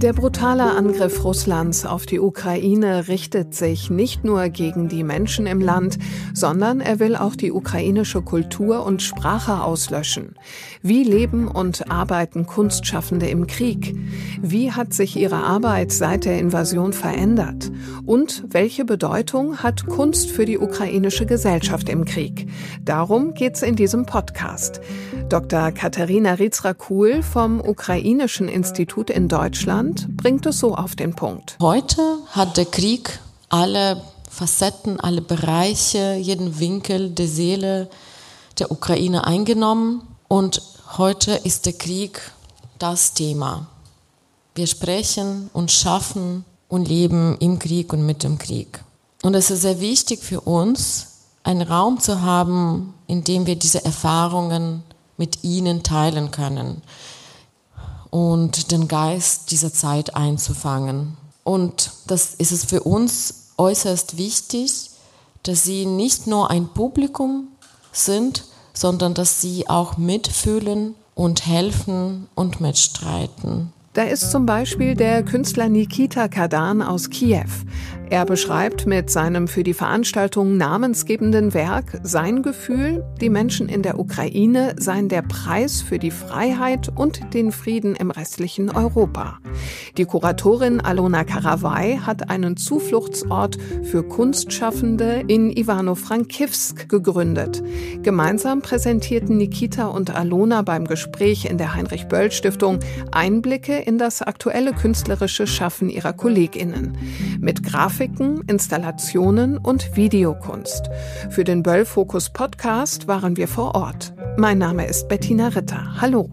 Der brutale Angriff Russlands auf die Ukraine richtet sich nicht nur gegen die Menschen im Land, sondern er will auch die ukrainische Kultur und Sprache auslöschen. Wie leben und arbeiten Kunstschaffende im Krieg? Wie hat sich ihre Arbeit seit der Invasion verändert? Und welche Bedeutung hat Kunst für die ukrainische Gesellschaft im Krieg? Darum geht's in diesem Podcast. Dr. Katharina Rizrakul vom Ukrainischen Institut in Deutschland bringt es so auf den Punkt. Heute hat der Krieg alle Facetten, alle Bereiche, jeden Winkel der Seele der Ukraine eingenommen und heute ist der Krieg das Thema. Wir sprechen und schaffen und leben im Krieg und mit dem Krieg. Und es ist sehr wichtig für uns, einen Raum zu haben, in dem wir diese Erfahrungen mit ihnen teilen können und den Geist dieser Zeit einzufangen. Und das ist es für uns äußerst wichtig, dass sie nicht nur ein Publikum sind, sondern dass sie auch mitfühlen und helfen und mitstreiten. Da ist zum Beispiel der Künstler Nikita Kadan aus Kiew. Er beschreibt mit seinem für die Veranstaltung namensgebenden Werk sein Gefühl, die Menschen in der Ukraine seien der Preis für die Freiheit und den Frieden im restlichen Europa. Die Kuratorin Alona Karawai hat einen Zufluchtsort für Kunstschaffende in Ivano-Frankivsk gegründet. Gemeinsam präsentierten Nikita und Alona beim Gespräch in der Heinrich-Böll-Stiftung Einblicke in das aktuelle künstlerische Schaffen ihrer KollegInnen. Mit Grafik Grafiken, Installationen und Videokunst. Für den Böll Fokus Podcast waren wir vor Ort. Mein Name ist Bettina Ritter. Hallo.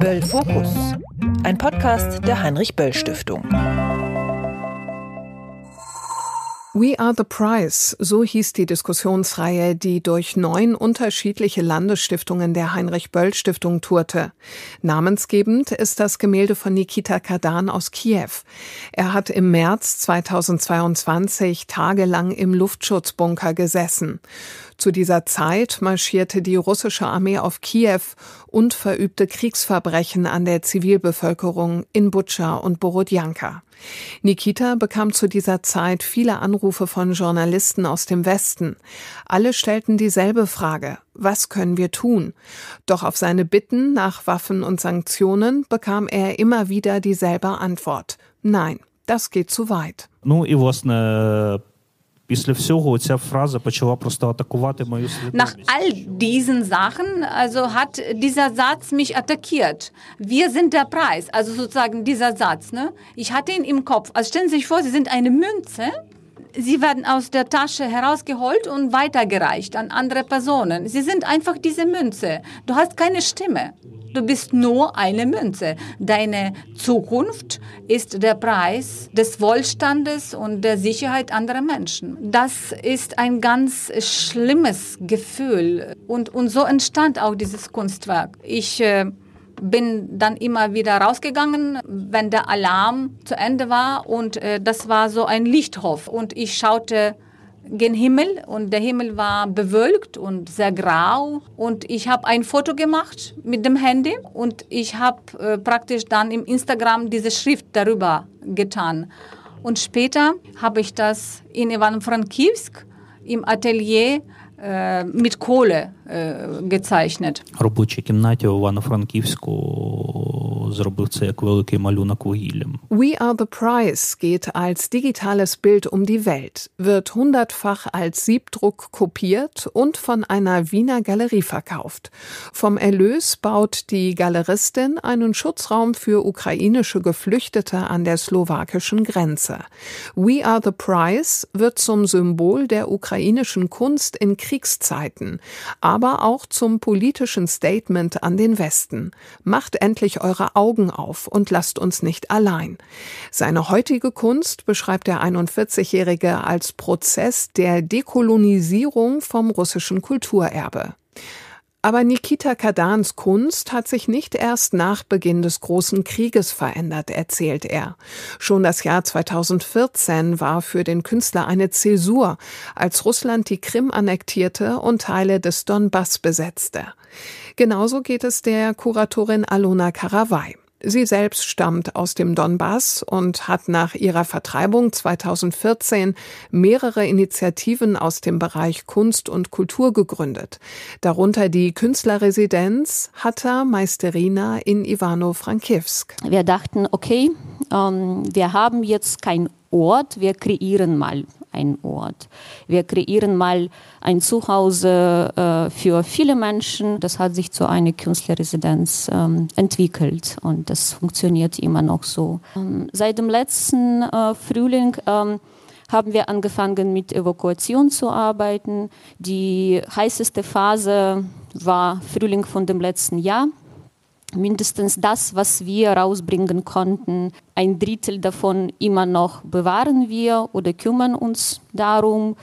Böll Fokus, ein Podcast der Heinrich Böll Stiftung. We Are the Prize, so hieß die Diskussionsreihe, die durch neun unterschiedliche Landesstiftungen der Heinrich-Böll-Stiftung tourte. Namensgebend ist das Gemälde von Nikita Kadan aus Kiew. Er hat im März 2022 tagelang im Luftschutzbunker gesessen. Zu dieser Zeit marschierte die russische Armee auf Kiew und verübte Kriegsverbrechen an der Zivilbevölkerung in Butscha und Borodjanka. Nikita bekam zu dieser Zeit viele Anrufe von Journalisten aus dem Westen. Alle stellten dieselbe Frage. Was können wir tun? Doch auf seine Bitten nach Waffen und Sanktionen bekam er immer wieder dieselbe Antwort. Nein, das geht zu weit. Ну і власне Після всього ця фраза почала просто атакувати мою свідомість. Nach all diesen Sachen, also hat dieser Satz mich attackiert. Wir sind der Preis, also sozusagen dieser Satz. Ne? Ich hatte ihn im Kopf. Also stellen Sie sich vor, Sie sind eine Münze. Sie werden aus der Tasche herausgeholt und weitergereicht an andere Personen. Sie sind einfach diese Münze. Du hast keine Stimme. Du bist nur eine Münze. Deine Zukunft ist der Preis des Wohlstandes und der Sicherheit anderer Menschen. Das ist ein ganz schlimmes Gefühl. Und, und so entstand auch dieses Kunstwerk. Ich äh, bin dann immer wieder rausgegangen, wenn der Alarm zu Ende war und äh, das war so ein Lichthof und ich schaute gen Himmel und der Himmel war bewölkt und sehr grau und ich habe ein Foto gemacht mit dem Handy und ich habe äh, praktisch dann im Instagram diese Schrift darüber getan. Und später habe ich das in Ivan-Frankivsk im Atelier äh, mit Kohle äh, gezeichnet. Робочій кімнаті у Івано-Франківську зробив це як великий малюнок вугіллям. We Are the Prize geht als digitales Bild um die Welt, wird hundertfach als Siebdruck kopiert und von einer Wiener Galerie verkauft. Vom Erlös baut die Galeristin einen Schutzraum für ukrainische Geflüchtete an der slowakischen Grenze. We Are the Prize wird zum Symbol der ukrainischen Kunst in Kriegszeiten, aber auch zum politischen Statement an den Westen. Macht endlich eure Augen auf und lasst uns nicht allein. Seine heutige Kunst beschreibt der 41-Jährige als Prozess der Dekolonisierung vom russischen Kulturerbe. Aber Nikita Kadans Kunst hat sich nicht erst nach Beginn des Großen Krieges verändert, erzählt er. Schon das Jahr 2014 war für den Künstler eine Zäsur, als Russland die Krim annektierte und Teile des Donbass besetzte. Genauso geht es der Kuratorin Alona Karawai. Sie selbst stammt aus dem Donbass und hat nach ihrer Vertreibung 2014 mehrere Initiativen aus dem Bereich Kunst und Kultur gegründet, darunter die Künstlerresidenz Hatta Meisterina in Ivano-Frankivsk. Wir dachten, okay, ähm, wir haben jetzt keinen Ort, wir kreieren mal einen Ort. Wir kreieren mal ein Zuhause äh, für viele Menschen. Das hat sich zu einer Künstlerresidenz ähm, entwickelt und das funktioniert immer noch so. Ähm, seit dem letzten äh, Frühling ähm, haben wir angefangen mit Evakuation zu arbeiten. Die heißeste Phase war Frühling von dem letzten Jahr mindestens das, was wir rausbringen konnten, ein Drittel davon immer noch bewahren wir oder kümmern uns darum.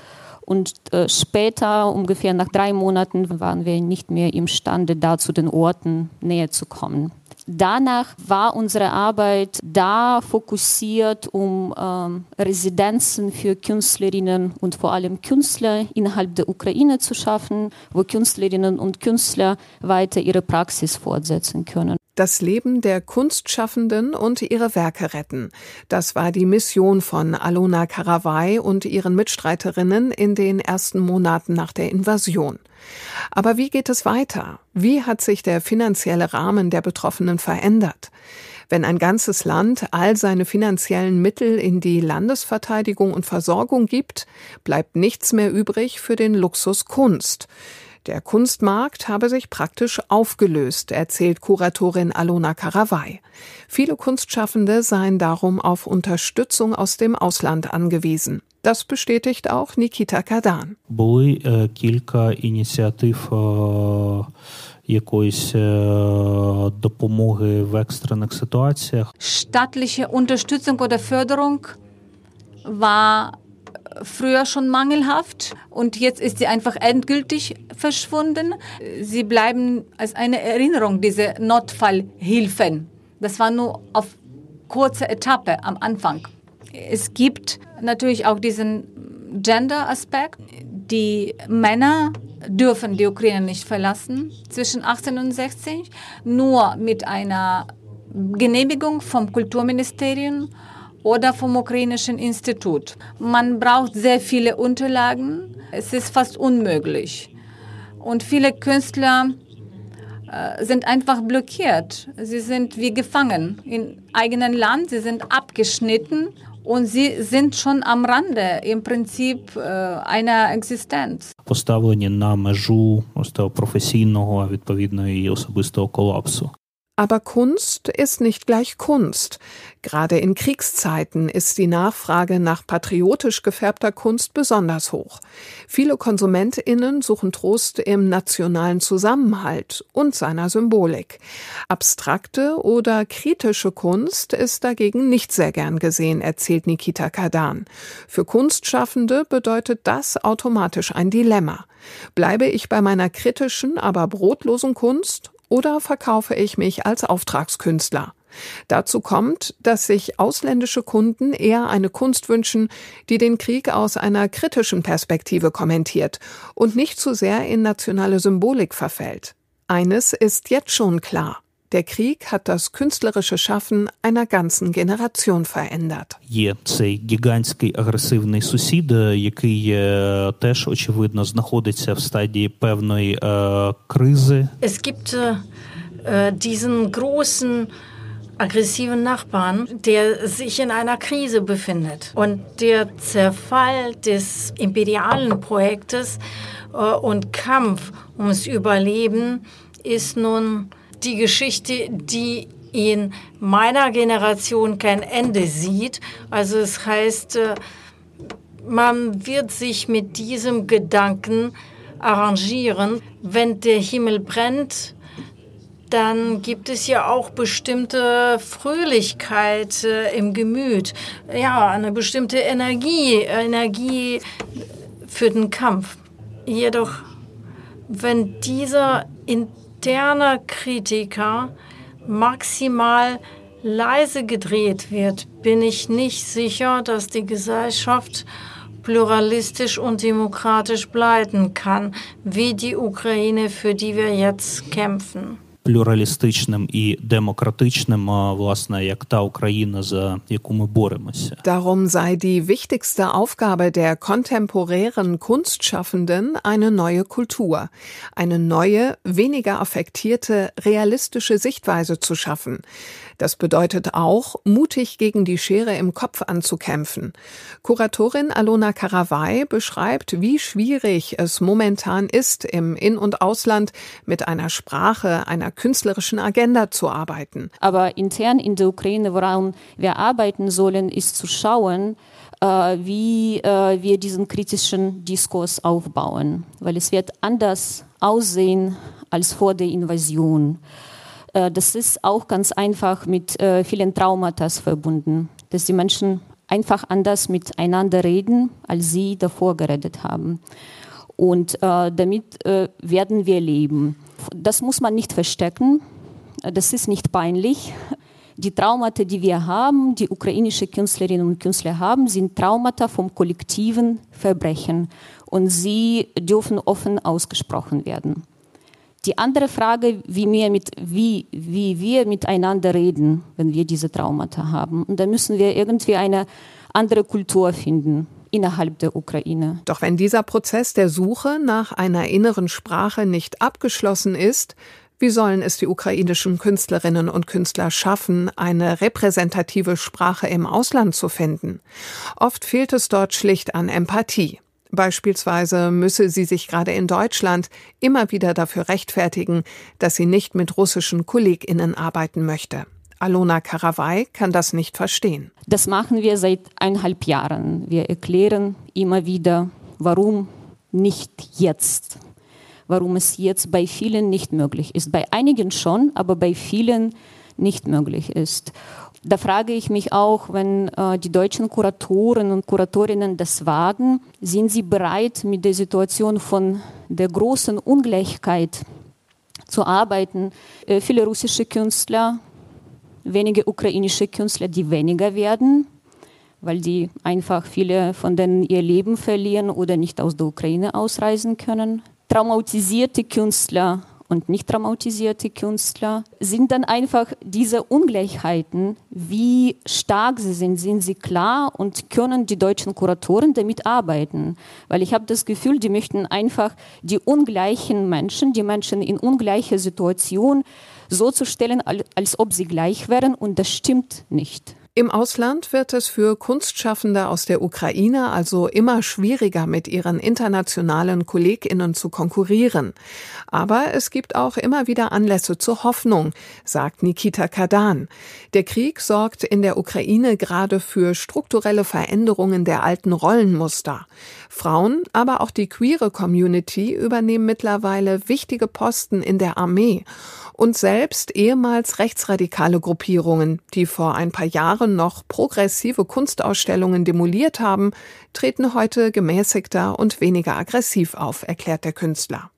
Und äh, später, ungefähr nach drei Monaten, waren wir nicht mehr imstande, da zu den Orten näher zu kommen. Danach war unsere Arbeit da fokussiert, um ähm, Residenzen für Künstlerinnen und vor allem Künstler innerhalb der Ukraine zu schaffen, wo Künstlerinnen und Künstler weiter ihre Praxis fortsetzen können das Leben der Kunstschaffenden und ihre Werke retten. Das war die Mission von Alona Karawai und ihren Mitstreiterinnen in den ersten Monaten nach der Invasion. Aber wie geht es weiter? Wie hat sich der finanzielle Rahmen der Betroffenen verändert? Wenn ein ganzes Land all seine finanziellen Mittel in die Landesverteidigung und Versorgung gibt, bleibt nichts mehr übrig für den Luxus Kunst. Der Kunstmarkt habe sich praktisch aufgelöst, erzählt Kuratorin Alona Karawai. Viele Kunstschaffende seien darum auf Unterstützung aus dem Ausland angewiesen. Das bestätigt auch Nikita Kadan. Були кілька ініціатив якоїсь допомоги в екстрених ситуаціях. Staatliche Unterstützung oder Förderung war früher schon mangelhaft und jetzt ist sie einfach endgültig verschwunden. Sie bleiben als eine Erinnerung, diese Notfallhilfen. Das war nur auf kurze Etappe am Anfang. Es gibt natürlich auch diesen Gender-Aspekt. Die Männer dürfen die Ukraine nicht verlassen zwischen 18 und 60, nur mit einer Genehmigung vom Kulturministerium oder vom Ukrainischen Institut. Man braucht sehr viele Unterlagen. Es ist fast unmöglich. Und viele Künstler äh, sind einfach blockiert. Sie sind wie gefangen im eigenen Land. Sie sind abgeschnitten und sie sind schon am Rande im Prinzip äh, einer Existenz. Поставлені на межу ось того професійного відповідно і особистого колапсу. Aber Kunst ist nicht gleich Kunst. Gerade in Kriegszeiten ist die Nachfrage nach patriotisch gefärbter Kunst besonders hoch. Viele Konsumentinnen suchen Trost im nationalen Zusammenhalt und seiner Symbolik. Abstrakte oder kritische Kunst ist dagegen nicht sehr gern gesehen, erzählt Nikita Kadan. Für Kunstschaffende bedeutet das automatisch ein Dilemma. Bleibe ich bei meiner kritischen, aber brotlosen Kunst oder verkaufe ich mich als Auftragskünstler? Dazu kommt, dass sich ausländische Kunden eher eine Kunst wünschen, die den Krieg aus einer kritischen Perspektive kommentiert und nicht zu sehr in nationale Symbolik verfällt. Eines ist jetzt schon klar. Der Krieg hat das künstlerische Schaffen einer ganzen Generation verändert. Є цей гігантський агресивний сусід, який теж очевидно знаходиться в стадії певної кризи. Es gibt äh, diesen großen aggressiven Nachbarn, der sich in einer Krise befindet. Und der Zerfall des imperialen Projektes äh, und Kampf ums Überleben ist nun die Geschichte, die in meiner Generation kein Ende sieht. Also es heißt, man wird sich mit diesem Gedanken arrangieren. Wenn der Himmel brennt, dann gibt es ja auch bestimmte Fröhlichkeit äh, im Gemüt. Ja, eine bestimmte Energie, Energie für den Kampf. Jedoch, wenn dieser in interner Kritiker maximal leise gedreht wird, bin ich nicht sicher, dass die Gesellschaft pluralistisch und demokratisch bleiben kann, wie die Ukraine, für die wir jetzt kämpfen плюралістичним і демократичним, власне, як та Україна, за яку ми боремося. Darum sei die wichtigste Aufgabe der kontemporären Kunstschaffenden eine neue Kultur, eine neue, weniger affektierte, realistische Sichtweise zu schaffen. das bedeutet auch, mutig gegen die Schere im Kopf anzukämpfen. Kuratorin Alona Karawai beschreibt, wie schwierig es momentan ist, im In- und Ausland mit einer Sprache, einer künstlerischen Agenda zu arbeiten. Aber intern in der Ukraine, woran wir arbeiten sollen, ist zu schauen, äh, wie äh, wir diesen kritischen Diskurs aufbauen. Weil es wird anders aussehen als vor der Invasion. Äh, das ist auch ganz einfach mit äh, vielen Traumata verbunden, dass die Menschen einfach anders miteinander reden, als sie davor geredet haben. Und äh, damit werden wir leben. Das muss man nicht verstecken. Das ist nicht peinlich. Die Traumata, die wir haben, die ukrainische Künstlerinnen und Künstler haben, sind Traumata vom kollektiven Verbrechen. Und sie dürfen offen ausgesprochen werden. Die andere Frage, wie wir, mit, wie, wie wir miteinander reden, wenn wir diese Traumata haben. Und da müssen wir irgendwie eine andere Kultur finden innerhalb der Ukraine. Doch wenn dieser Prozess der Suche nach einer inneren Sprache nicht abgeschlossen ist, wie sollen es die ukrainischen Künstlerinnen und Künstler schaffen, eine repräsentative Sprache im Ausland zu finden? Oft fehlt es dort schlicht an Empathie. Beispielsweise müsse sie sich gerade in Deutschland immer wieder dafür rechtfertigen, dass sie nicht mit russischen Kolleginnen arbeiten möchte. Alona Karawai kann das nicht verstehen. Das machen wir seit eineinhalb Jahren. Wir erklären immer wieder, warum nicht jetzt. Warum es jetzt bei vielen nicht möglich ist. Bei einigen schon, aber bei vielen nicht möglich ist. Da frage ich mich auch, wenn äh, die deutschen Kuratoren und Kuratorinnen das wagen, sind sie bereit, mit der Situation von der großen Ungleichheit zu arbeiten? Äh, viele russische Künstler, wenige ukrainische Künstler, die weniger werden, weil die einfach viele von denen ihr Leben verlieren oder nicht aus der Ukraine ausreisen können. Traumatisierte Künstler und nicht traumatisierte Künstler, sind dann einfach diese Ungleichheiten, wie stark sie sind, sind sie klar und können die deutschen Kuratoren damit arbeiten. Weil ich habe das Gefühl, die möchten einfach die ungleichen Menschen, die Menschen in ungleicher Situation so zu stellen, als ob sie gleich wären und das stimmt nicht. Im Ausland wird es für Kunstschaffende aus der Ukraine also immer schwieriger, mit ihren internationalen Kolleginnen zu konkurrieren. Aber es gibt auch immer wieder Anlässe zur Hoffnung, sagt Nikita Kadan. Der Krieg sorgt in der Ukraine gerade für strukturelle Veränderungen der alten Rollenmuster. Frauen, aber auch die queere Community übernehmen mittlerweile wichtige Posten in der Armee und selbst ehemals rechtsradikale Gruppierungen, die vor ein paar Jahren noch progressive Kunstausstellungen demoliert haben, treten heute gemäßigter und weniger aggressiv auf, erklärt der Künstler.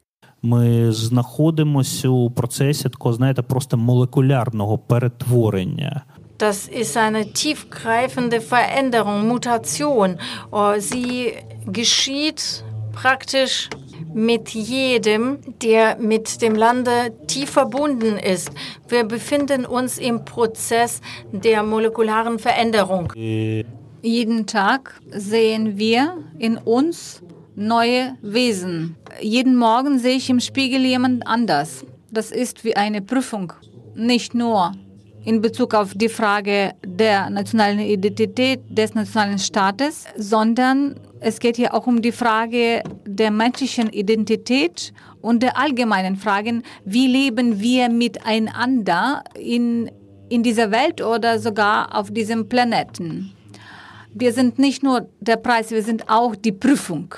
Ми знаходимося у процесі такого, знаєте, просто молекулярного перетворення. Das ist eine tiefgreifende Veränderung, Mutation. Sie geschieht praktisch mit jedem, der mit dem Lande tief verbunden ist. Wir befinden uns im Prozess der molekularen Veränderung. Jeden Tag sehen wir in uns neue Wesen. Jeden Morgen sehe ich im Spiegel jemand anders. Das ist wie eine Prüfung. Nicht nur in Bezug auf die Frage der nationalen Identität des nationalen Staates, sondern es geht hier auch um die Frage der menschlichen Identität und der allgemeinen Fragen, wie leben wir miteinander in, in dieser Welt oder sogar auf diesem Planeten. Wir sind nicht nur der Preis, wir sind auch die Prüfung.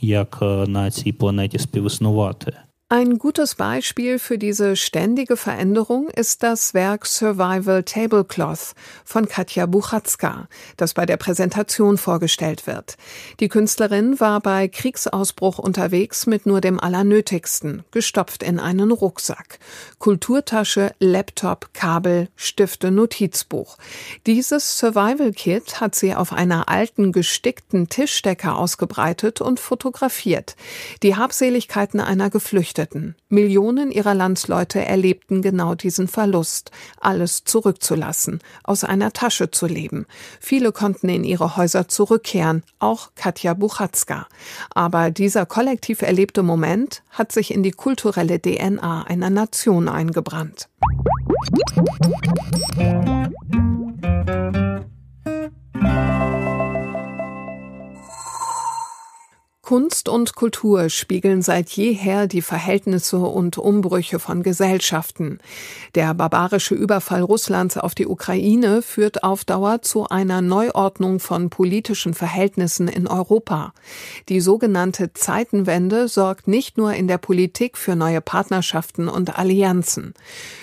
Як на цій планеті співіснувати. Ein gutes Beispiel für diese ständige Veränderung ist das Werk Survival Tablecloth von Katja Buchatzka, das bei der Präsentation vorgestellt wird. Die Künstlerin war bei Kriegsausbruch unterwegs mit nur dem Allernötigsten, gestopft in einen Rucksack. Kulturtasche, Laptop, Kabel, Stifte, Notizbuch. Dieses Survival Kit hat sie auf einer alten gestickten Tischdecke ausgebreitet und fotografiert. Die Habseligkeiten einer Geflüchteten flüchteten. Millionen ihrer Landsleute erlebten genau diesen Verlust, alles zurückzulassen, aus einer Tasche zu leben. Viele konnten in ihre Häuser zurückkehren, auch Katja Buchatzka. Aber dieser kollektiv erlebte Moment hat sich in die kulturelle DNA einer Nation eingebrannt. Kunst und Kultur spiegeln seit jeher die Verhältnisse und Umbrüche von Gesellschaften. Der barbarische Überfall Russlands auf die Ukraine führt auf Dauer zu einer Neuordnung von politischen Verhältnissen in Europa. Die sogenannte Zeitenwende sorgt nicht nur in der Politik für neue Partnerschaften und Allianzen.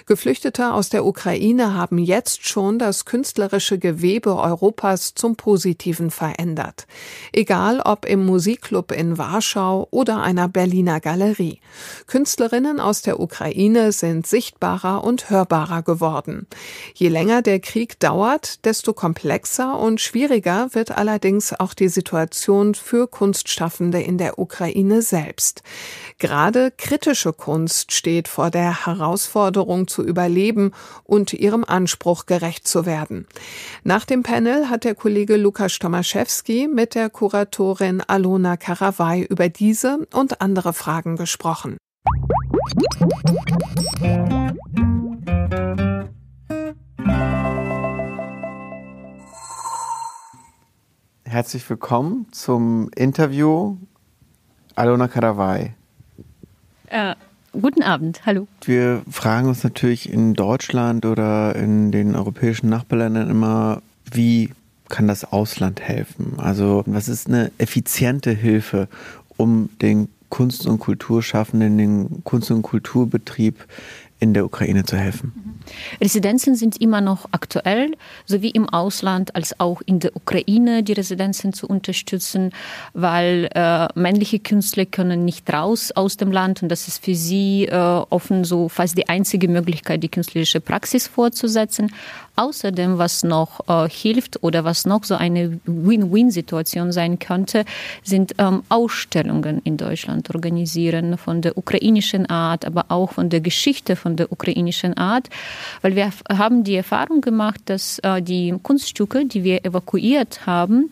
Geflüchtete aus der Ukraine haben jetzt schon das künstlerische Gewebe Europas zum Positiven verändert. Egal ob im Musikclub in Warschau oder einer Berliner Galerie. Künstlerinnen aus der Ukraine sind sichtbarer und hörbarer geworden. Je länger der Krieg dauert, desto komplexer und schwieriger wird allerdings auch die Situation für Kunstschaffende in der Ukraine selbst. Gerade kritische Kunst steht vor der Herausforderung zu überleben und ihrem Anspruch gerecht zu werden. Nach dem Panel hat der Kollege Lukas Tomaszewski mit der Kuratorin Alona Kara Rawai über diese und andere Fragen gesprochen. Herzlich willkommen zum Interview Alona Karawai. Äh, guten Abend, hallo. Wir fragen uns natürlich in Deutschland oder in den europäischen Nachbarländern immer, wie kann das Ausland helfen? Also was ist eine effiziente Hilfe, um den Kunst- und Kulturschaffenden, den Kunst- und Kulturbetrieb in der Ukraine zu helfen? Mhm. Residenzen sind immer noch aktuell, sowie im Ausland als auch in der Ukraine die Residenzen zu unterstützen, weil äh, männliche Künstler können nicht raus aus dem Land und das ist für sie äh, offen so fast die einzige Möglichkeit, die künstlerische Praxis fortzusetzen. Außerdem, was noch äh, hilft oder was noch so eine Win-Win-Situation sein könnte, sind ähm, Ausstellungen in Deutschland organisieren von der ukrainischen Art, aber auch von der Geschichte von der ukrainischen Art, weil wir haben die Erfahrung gemacht, dass äh, die Kunststücke, die wir evakuiert haben,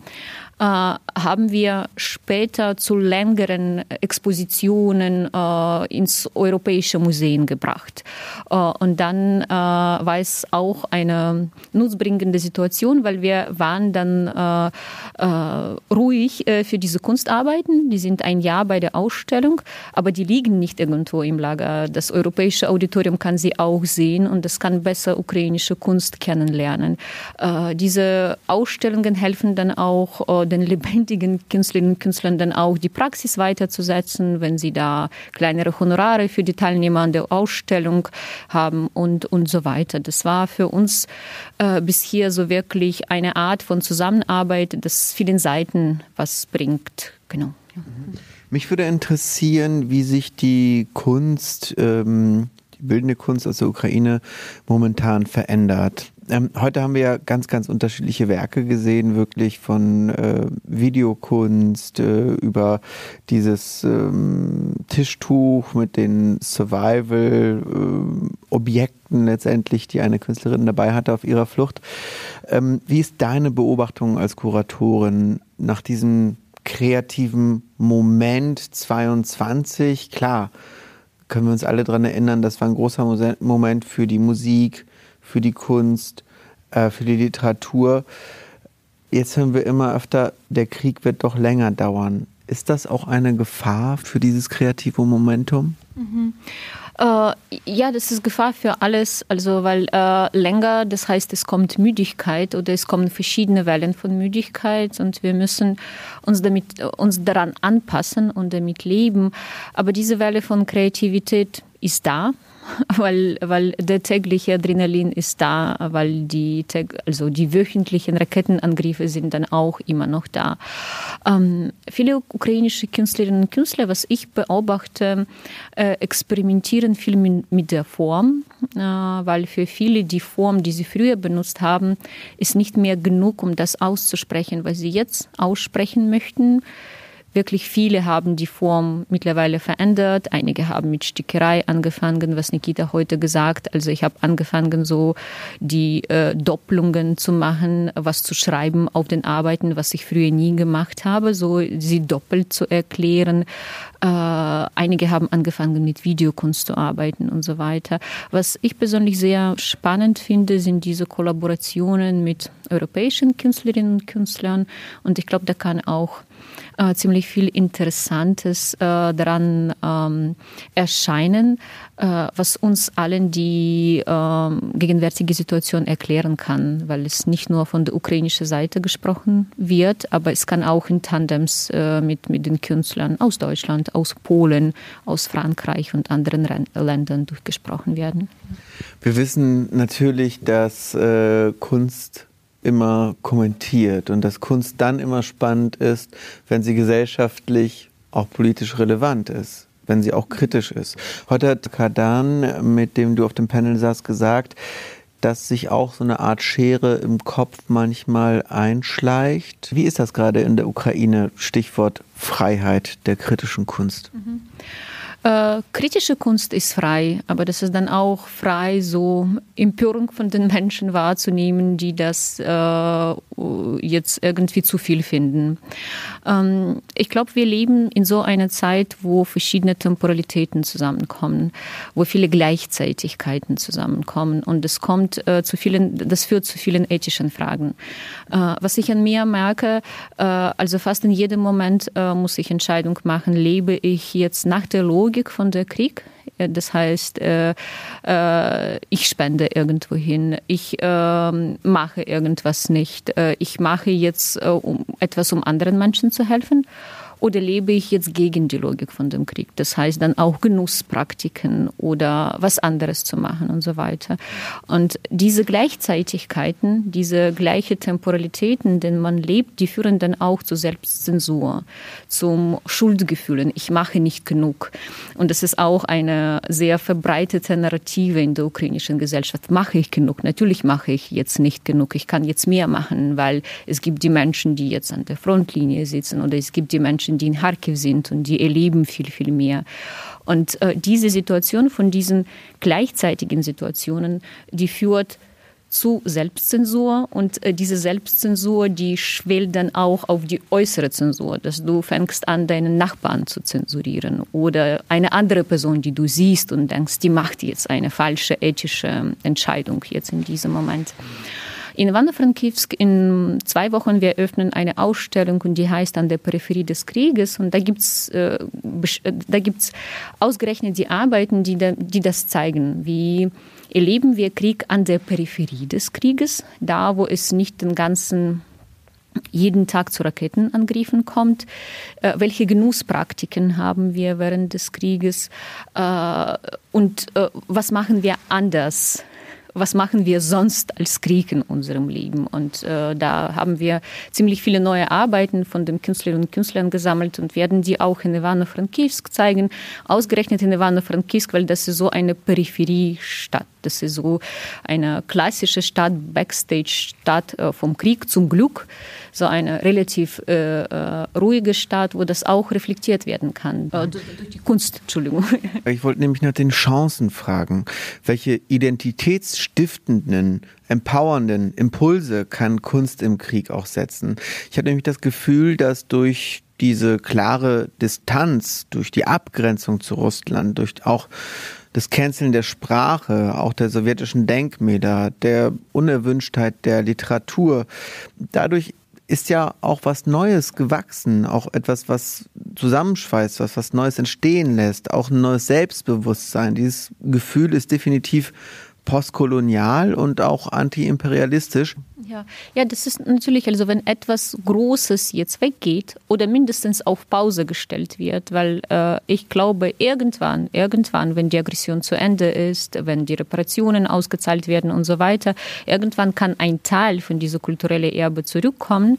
haben wir später zu längeren Expositionen äh, ins Europäische Museum gebracht. Äh, und dann äh, war es auch eine nutzbringende Situation, weil wir waren dann äh, äh, ruhig für diese Kunstarbeiten. Die sind ein Jahr bei der Ausstellung, aber die liegen nicht irgendwo im Lager. Das Europäische Auditorium kann sie auch sehen und es kann besser ukrainische Kunst kennenlernen. diese Ausstellungen helfen dann auch den lebendigen Künstlerinnen und Künstlern dann auch die Praxis weiterzusetzen, wenn sie da kleinere Honorare für die Teilnehmer an der Ausstellung haben und, und so weiter. Das war für uns äh, bis hier so wirklich eine Art von Zusammenarbeit, das vielen Seiten was bringt. Genau. Ja. Mich würde interessieren, wie sich die Kunst, ähm, die bildende Kunst aus der Ukraine momentan verändert. Ähm, heute haben wir ja ganz, ganz unterschiedliche Werke gesehen, wirklich von äh, Videokunst äh, über dieses ähm, Tischtuch mit den Survival-Objekten äh, letztendlich, die eine Künstlerin dabei hatte auf ihrer Flucht. Ähm, wie ist deine Beobachtung als Kuratorin nach diesem kreativen Moment 22? Klar, können wir uns alle daran erinnern, das war ein großer Moment für die Musik, für die Kunst, äh, für die Literatur. Jetzt hören wir immer öfter, der Krieg wird doch länger dauern. Ist das auch eine Gefahr für dieses kreative Momentum? Mhm. Äh, ja, das ist Gefahr für alles, also weil äh, länger, das heißt, es kommt Müdigkeit oder es kommen verschiedene Wellen von Müdigkeit und wir müssen uns damit uns daran anpassen und damit leben. Aber diese Welle von Kreativität ist da weil, weil der tägliche Adrenalin ist da, weil die, also die wöchentlichen Raketenangriffe sind dann auch immer noch da. Ähm, viele ukrainische Künstlerinnen und Künstler, was ich beobachte, äh, experimentieren viel mit, mit der Form, äh, weil für viele die Form, die sie früher benutzt haben, ist nicht mehr genug, um das auszusprechen, was sie jetzt aussprechen möchten Wirklich viele haben die Form mittlerweile verändert. Einige haben mit Stickerei angefangen, was Nikita heute gesagt. Also ich habe angefangen, so die äh, Doppelungen zu machen, was zu schreiben auf den Arbeiten, was ich früher nie gemacht habe, so sie doppelt zu erklären. Äh, einige haben angefangen, mit Videokunst zu arbeiten und so weiter. Was ich persönlich sehr spannend finde, sind diese Kollaborationen mit europäischen Künstlerinnen und Künstlern. Und ich glaube, da kann auch äh, ziemlich viel Interessantes äh, daran ähm, erscheinen, äh, was uns allen die ähm, gegenwärtige Situation erklären kann, weil es nicht nur von der ukrainischen Seite gesprochen wird, aber es kann auch in Tandems äh, mit, mit den Künstlern aus Deutschland, aus Polen, aus Frankreich und anderen Ländern durchgesprochen werden. Wir wissen natürlich, dass äh, Kunst immer kommentiert und dass Kunst dann immer spannend ist, wenn sie gesellschaftlich auch politisch relevant ist, wenn sie auch kritisch ist. Heute hat Kadan, mit dem du auf dem Panel saßt, gesagt, dass sich auch so eine Art Schere im Kopf manchmal einschleicht. Wie ist das gerade in der Ukraine? Stichwort Freiheit der kritischen Kunst. Mhm. Äh, kritische Kunst ist frei, aber das ist dann auch frei, so Empörung von den Menschen wahrzunehmen, die das äh, jetzt irgendwie zu viel finden. Ähm, ich glaube, wir leben in so einer Zeit, wo verschiedene Temporalitäten zusammenkommen, wo viele Gleichzeitigkeiten zusammenkommen und es kommt äh, zu vielen, das führt zu vielen ethischen Fragen. Äh, was ich an mir merke, äh, also fast in jedem Moment muss ich Entscheidung machen, lebe ich jetzt nach der Logik Logik von der Krieg. Äh, das heißt, äh, äh, ich spende irgendwo hin, ich äh, mache irgendwas nicht, ich mache jetzt etwas, um anderen Menschen zu helfen oder lebe ich jetzt gegen die Logik von dem Krieg? Das heißt dann auch Genusspraktiken oder was anderes zu machen und so weiter. Und diese Gleichzeitigkeiten, diese gleiche Temporalitäten, denen man lebt, die führen dann auch zu Selbstzensur, zum Schuldgefühlen. Ich mache nicht genug. Und das ist auch eine sehr verbreitete Narrative in der ukrainischen Gesellschaft. Mache ich genug? Natürlich mache ich jetzt nicht genug. Ich kann jetzt mehr machen, weil es gibt die Menschen, die jetzt an der Frontlinie sitzen oder es gibt die Menschen, Menschen, die in Kharkiv sind und die erleben viel, viel mehr. Und äh, diese Situation von diesen gleichzeitigen Situationen, die führt zu Selbstzensur und äh, diese Selbstzensur, die schwelt dann auch auf die äußere Zensur, dass du fängst an, deinen Nachbarn zu zensurieren oder eine andere Person, die du siehst und denkst, die macht jetzt eine falsche ethische Entscheidung jetzt in diesem Moment. In Ivano-Frankivsk in zwei Wochen wir öffnen eine Ausstellung und die heißt an der Peripherie des Krieges und da gibt's äh, da gibt's ausgerechnet die Arbeiten, die, da, die das zeigen, wie erleben wir Krieg an der Peripherie des Krieges, da wo es nicht den ganzen jeden Tag zu Raketenangriffen kommt. Äh, welche Genusspraktiken haben wir während des Krieges? Äh, und äh, was machen wir anders was machen wir sonst als Krieg in unserem Leben? Und äh, da haben wir ziemlich viele neue Arbeiten von den Künstlerinnen und Künstlern gesammelt und werden die auch in Ivano-Frankivsk zeigen. Ausgerechnet in Ivano-Frankivsk, weil das ist so eine Peripheriestadt. Das ist so eine klassische Stadt, Backstage-Stadt äh, vom Krieg zum Glück so eine relativ äh, äh, ruhige Stadt, wo das auch reflektiert werden kann äh, durch, durch die Kunst. Entschuldigung. Ich wollte nämlich nach den Chancen fragen. Welche identitätsstiftenden, empowernden Impulse kann Kunst im Krieg auch setzen? Ich habe nämlich das Gefühl, dass durch diese klare Distanz, durch die Abgrenzung zu Russland, durch auch das Canceln der Sprache, auch der sowjetischen Denkmäler, der Unerwünschtheit der Literatur. Dadurch ist ja auch was Neues gewachsen, auch etwas, was zusammenschweißt, was was Neues entstehen lässt, auch ein neues Selbstbewusstsein. Dieses Gefühl ist definitiv postkolonial und auch antiimperialistisch. Ja, ja, das ist natürlich, also wenn etwas Großes jetzt weggeht oder mindestens auf Pause gestellt wird, weil äh, ich glaube, irgendwann, irgendwann, wenn die Aggression zu Ende ist, wenn die Reparationen ausgezahlt werden und so weiter, irgendwann kann ein Teil von dieser kulturellen Erbe zurückkommen.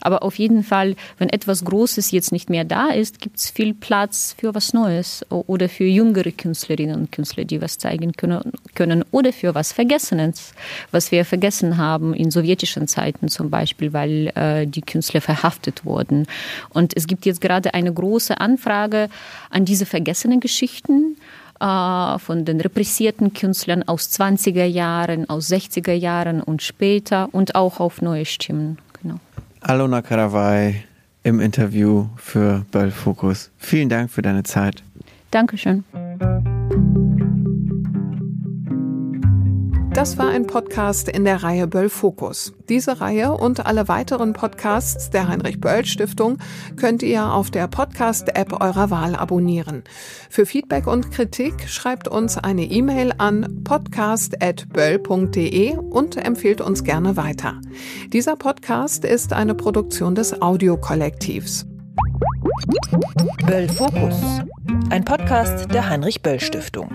Aber auf jeden Fall, wenn etwas Großes jetzt nicht mehr da ist, gibt es viel Platz für was Neues oder für jüngere Künstlerinnen und Künstler, die was zeigen können, können oder für was Vergessenes, was wir vergessen haben in so sowjetischen Zeiten zum Beispiel, weil äh, die Künstler verhaftet wurden. Und es gibt jetzt gerade eine große Anfrage an diese vergessenen Geschichten äh, von den repressierten Künstlern aus 20er Jahren, aus 60er Jahren und später und auch auf neue Stimmen. Genau. Alona Karawai im Interview für Böll Fokus. Vielen Dank für deine Zeit. Dankeschön. Das war ein Podcast in der Reihe Böll Fokus. Diese Reihe und alle weiteren Podcasts der Heinrich Böll Stiftung könnt ihr auf der Podcast-App eurer Wahl abonnieren. Für Feedback und Kritik schreibt uns eine E-Mail an podcast.böll.de und empfiehlt uns gerne weiter. Dieser Podcast ist eine Produktion des Audiokollektivs. Böll Fokus, ein Podcast der Heinrich Böll Stiftung.